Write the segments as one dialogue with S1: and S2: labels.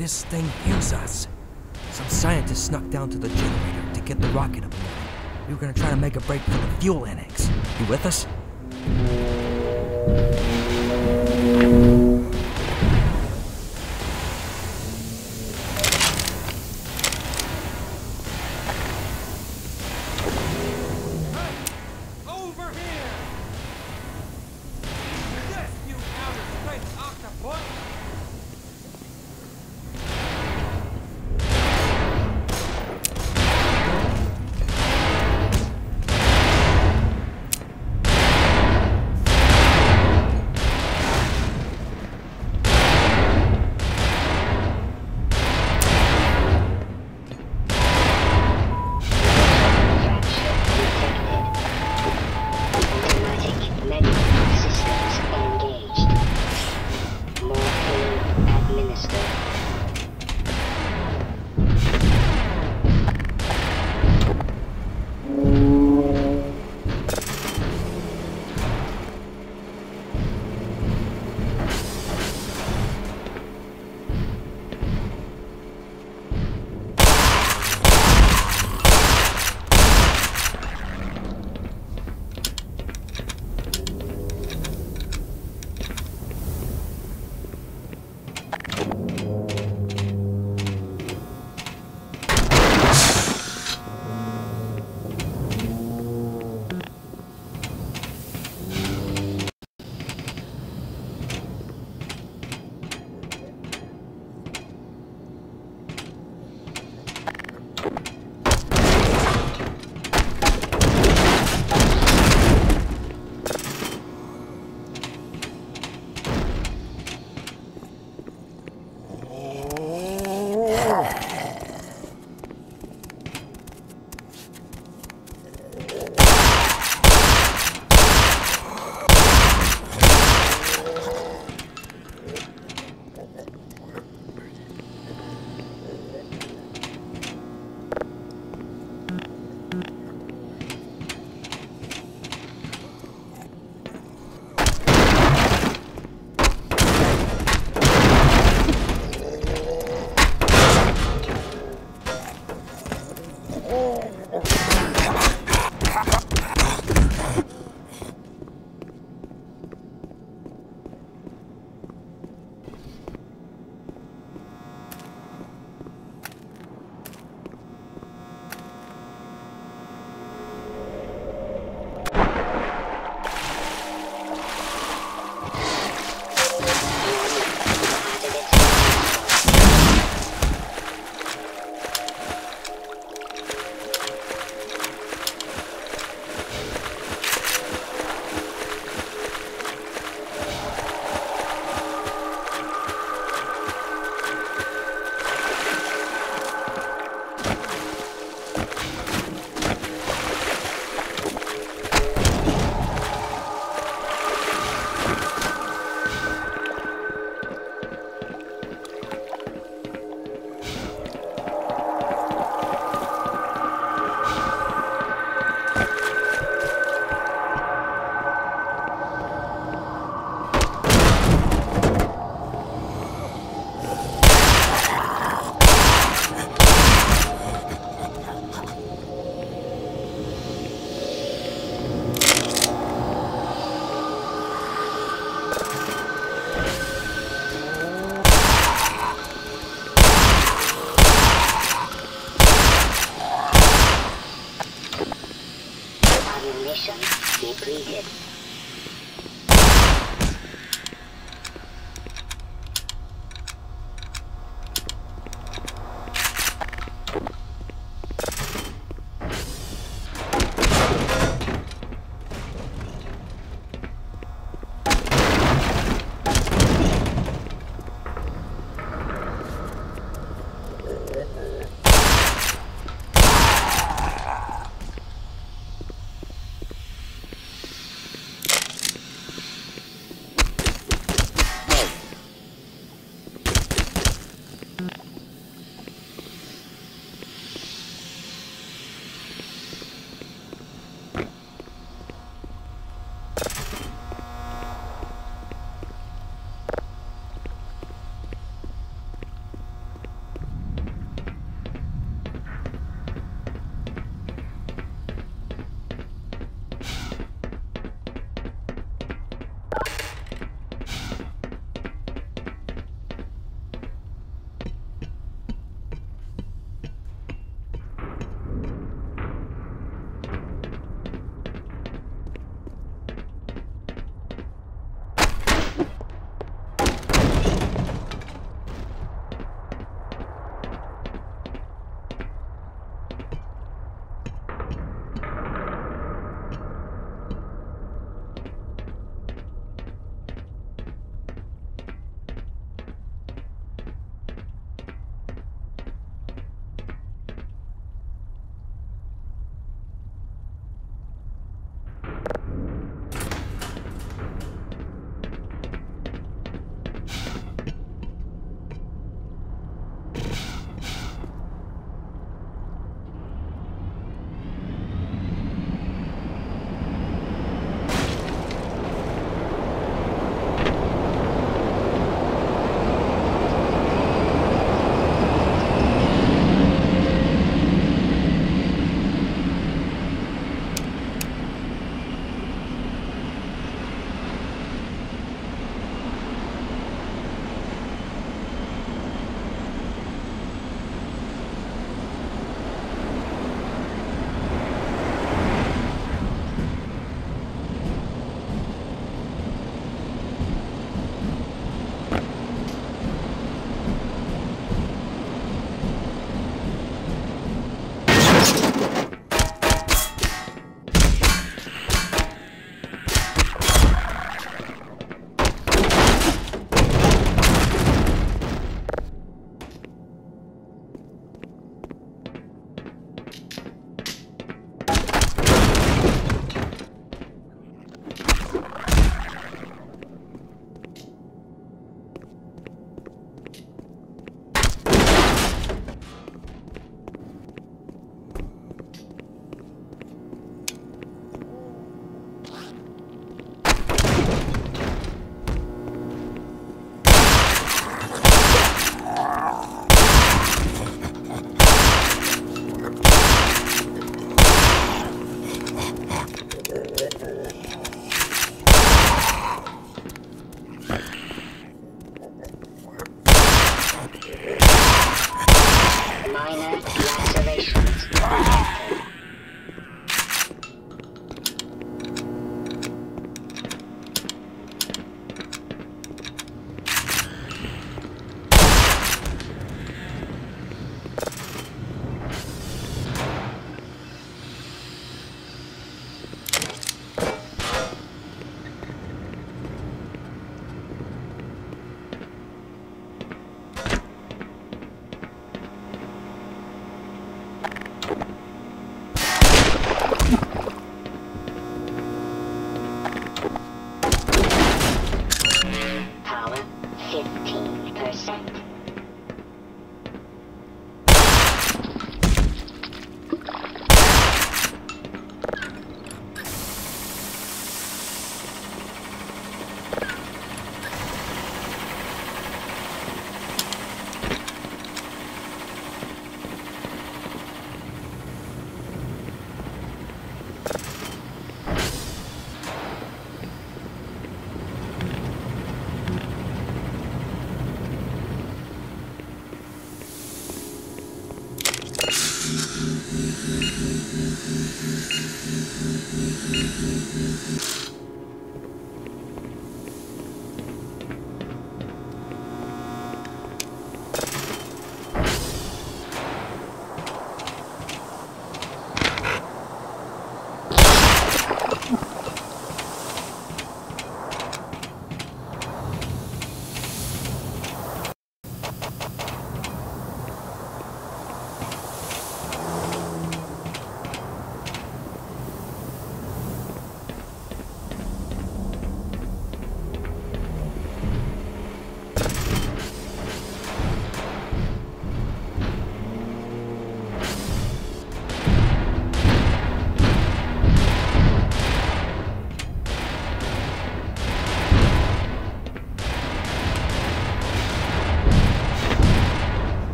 S1: this thing hears us. Some scientists snuck down to the generator to get the rocket up. We were gonna try to make a break for the fuel annex. You with us?
S2: Ammunition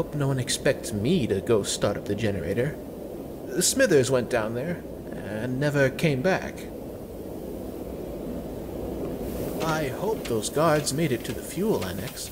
S3: hope no one expects me to go start up the generator. Smithers went down there and never came back. I hope those guards made it to the fuel annex.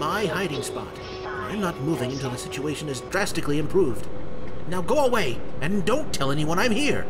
S3: My hiding spot. I'm not moving until the situation is drastically improved. Now go away and don't tell anyone I'm here.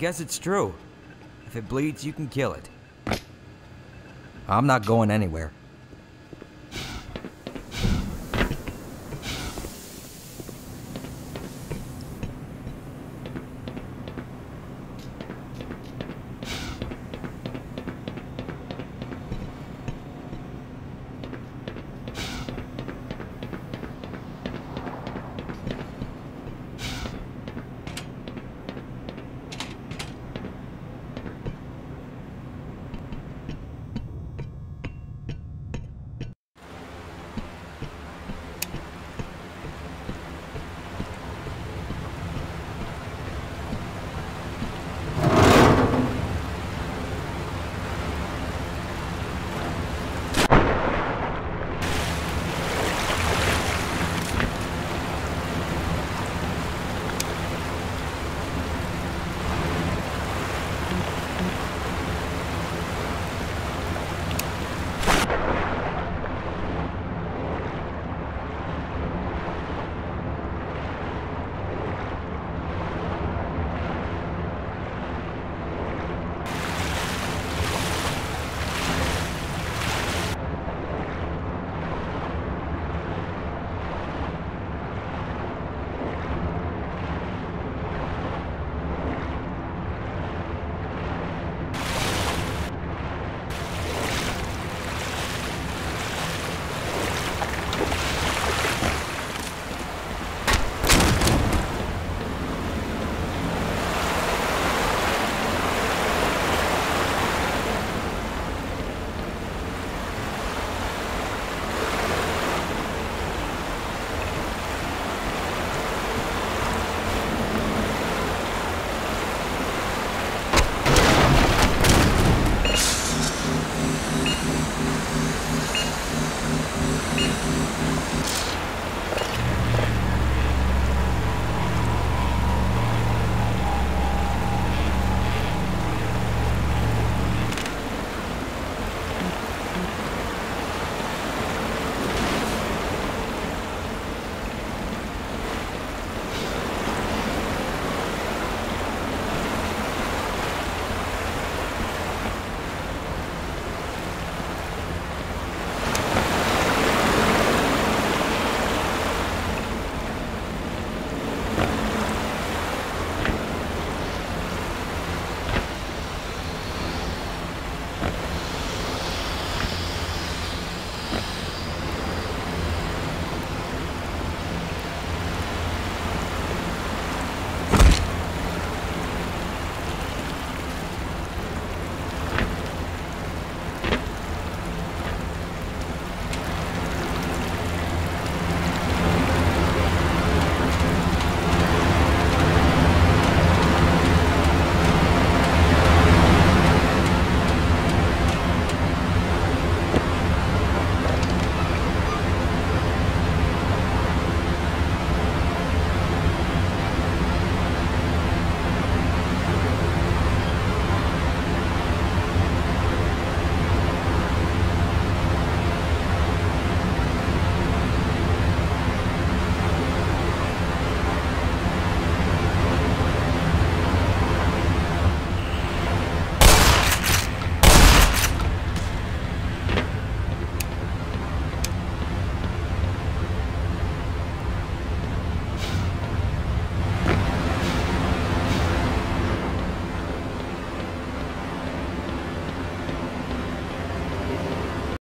S1: Guess it's true. If it bleeds, you can kill it. I'm not going anywhere.